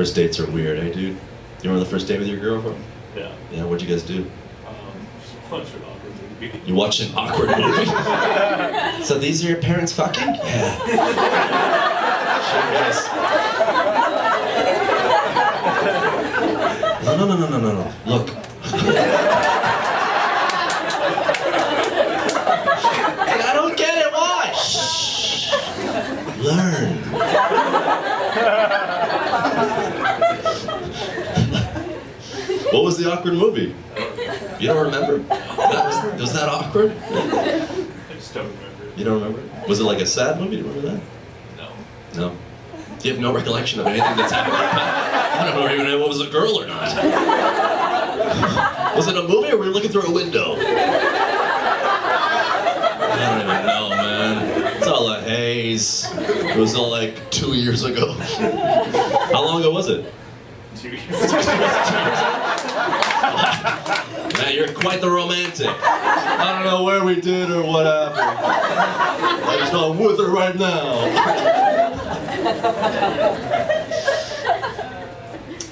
First dates are weird, hey dude? You remember the first date with your girlfriend? Yeah. Yeah, what'd you guys do? Um, just a bunch of awkward movie. You watch an awkward movie? so these are your parents fucking? Yeah. Sure is. No, no, no, no, no, no, no. Look. I don't get it. Why? Shh. Learn. what was the awkward movie? You don't remember? That was, was that awkward? I just don't remember. You don't remember? Was it like a sad movie? Do you remember that? No. No. Do you have no recollection of anything that's happened? I don't know even if it was a girl or not. Was it a movie or were you looking through a window? I don't even know, man. It's all haze. It was all like two years ago. How long ago was it? Two years. Man, you're quite the romantic. I don't know where we did or what happened. I just know I'm with her right now.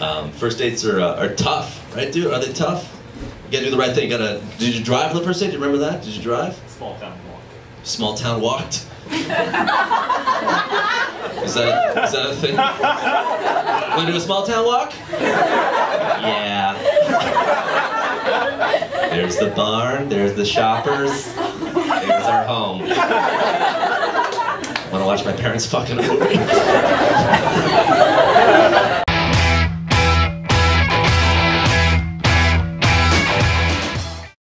Um, first dates are, uh, are tough, right, dude? Are they tough? You gotta do the right thing. You gotta. Did you drive on the first date? Do you remember that? Did you drive? Small town. Small town walked. Is that is that a thing? Want to do a small town walk? Yeah. There's the barn. There's the shoppers. There's our home. Want to watch my parents fucking movie?